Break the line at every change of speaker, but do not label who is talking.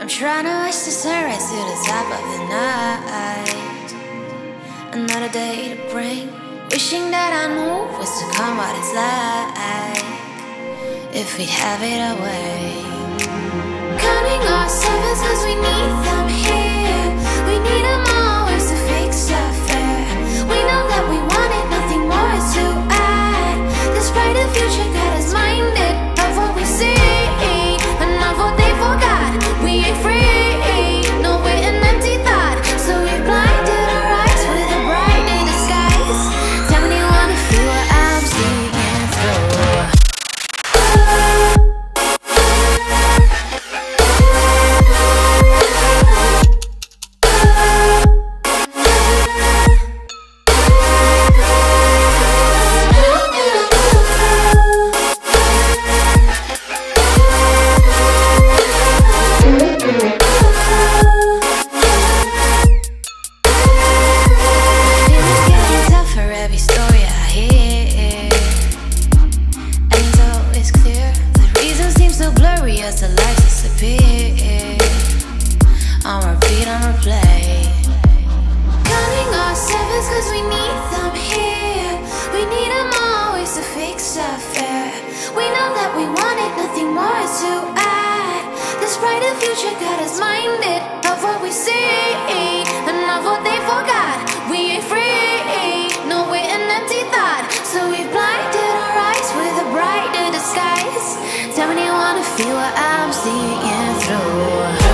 I'm trying to watch the sunrise to the top of the night. Another day to bring. Wishing that I knew what's to come, what it's like. If we'd have it our way. Counting our sevens cause we need them play. Counting our sevens cause we need them here. We need them always to fix our fare. We know that we want it, nothing more to add. This brighter future got us minded of what we see and of what they forgot. We ain't free, no, we're an empty thought. So we blinded our eyes with a brighter disguise. Tell me you wanna feel what I'm seeing through.